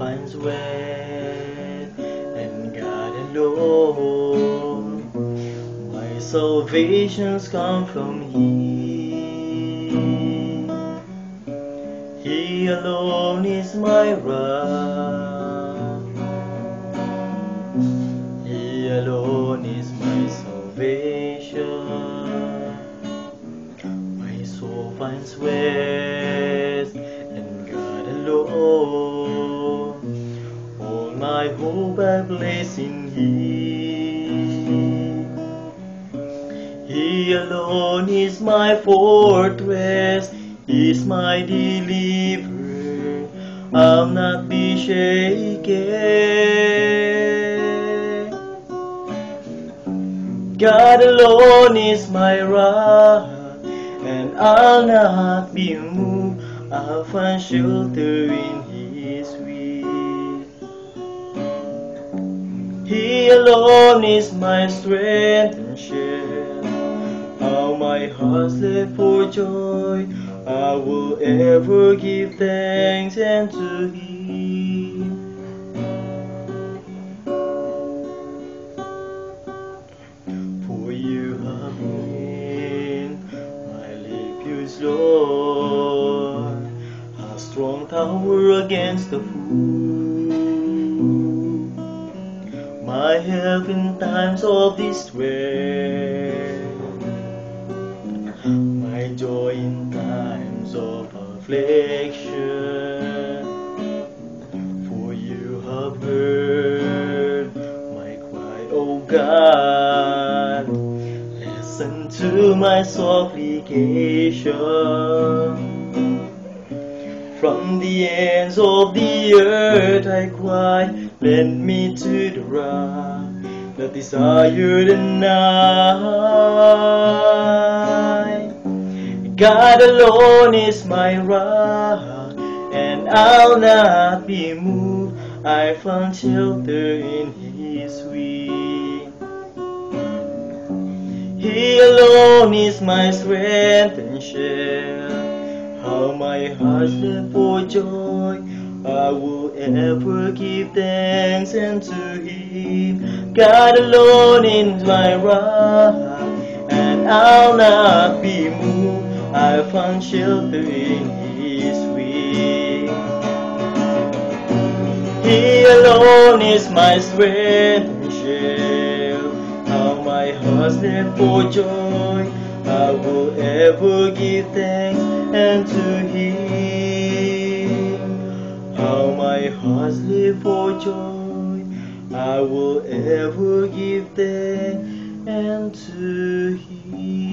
finds when, and God alone. My salvation's come from Him. He alone is my rock. He alone is my salvation. My soul finds where. My hope I place in Him. He alone is my fortress, is my deliverer. I'll not be shaken. God alone is my rock, and I'll not be moved. I'll find shelter in His wings. He alone is my strength and shield. How my heart leapt for joy, I will ever give thanks unto Him. For you have been my refuge, Lord, a strong tower against the foe, help in times of distress, my joy in times of affliction. For you have heard my cry, O God. Listen to my supplication. From the ends of the earth I cry, lend me to the rock that desired and I. God alone is my rock, and I'll not be moved. I found shelter in His wing. He alone is my strength and shield. My leapt for joy. I will ever give thanks unto Him. God alone is my rock, and I'll not be moved. I found shelter in His wing. He alone is my strength and shield. How my heart leapt for joy. I will ever give thanks unto Him. How my heart leapt for joy. I will ever give thanks and to Him.